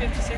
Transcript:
56.